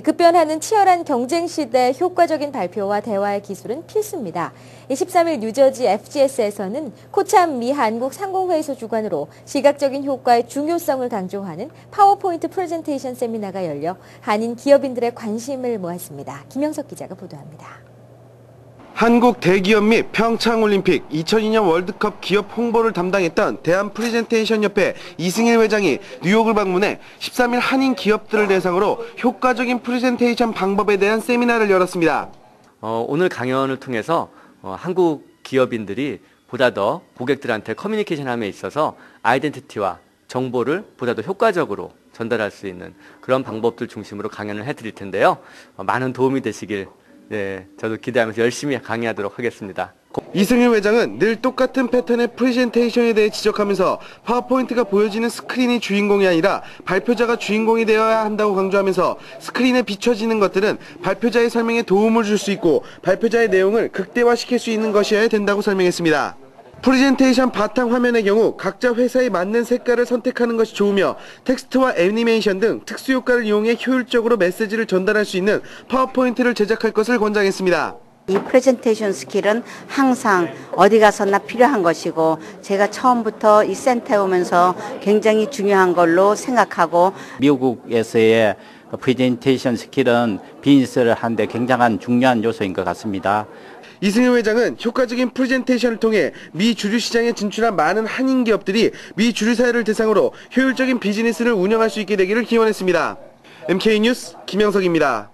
급변하는 치열한 경쟁 시대 효과적인 발표와 대화의 기술은 필수입니다. 13일 뉴저지 FGS에서는 코참 미 한국 상공회의소 주관으로 시각적인 효과의 중요성을 강조하는 파워포인트 프레젠테이션 세미나가 열려 한인 기업인들의 관심을 모았습니다. 김영석 기자가 보도합니다. 한국 대기업 및 평창올림픽 2002년 월드컵 기업 홍보를 담당했던 대한 프레젠테이션 협회 이승일 회장이 뉴욕을 방문해 13일 한인 기업들을 대상으로 효과적인 프레젠테이션 방법에 대한 세미나를 열었습니다. 어, 오늘 강연을 통해서 어, 한국 기업인들이 보다 더 고객들한테 커뮤니케이션함에 있어서 아이덴티티와 정보를 보다 더 효과적으로 전달할 수 있는 그런 방법들 중심으로 강연을 해드릴 텐데요. 어, 많은 도움이 되시길 네, 저도 기대하면서 열심히 강의하도록 하겠습니다. 이승일 회장은 늘 똑같은 패턴의 프레젠테이션에 대해 지적하면서 파워포인트가 보여지는 스크린이 주인공이 아니라 발표자가 주인공이 되어야 한다고 강조하면서 스크린에 비춰지는 것들은 발표자의 설명에 도움을 줄 수 있고 발표자의 내용을 극대화시킬 수 있는 것이어야 된다고 설명했습니다. 프레젠테이션 바탕 화면의 경우 각자 회사에 맞는 색깔을 선택하는 것이 좋으며 텍스트와 애니메이션 등 특수 효과를 이용해 효율적으로 메시지를 전달할 수 있는 파워포인트를 제작할 것을 권장했습니다. 이 프레젠테이션 skill은 항상 어디 가서나 필요한 것이고 제가 처음부터 이 센터에 오면서 굉장히 중요한 걸로 생각하고 미국에서의 프레젠테이션 skill은 비즈니스를 하는데 굉장한 중요한 요소인 것 같습니다. 이승일 회장은 효과적인 프레젠테이션을 통해 미 주류 시장에 진출한 많은 한인 기업들이 미 주류 사회를 대상으로 효율적인 비즈니스를 운영할 수 있게 되기를 기원했습니다. MK 뉴스 김영석입니다.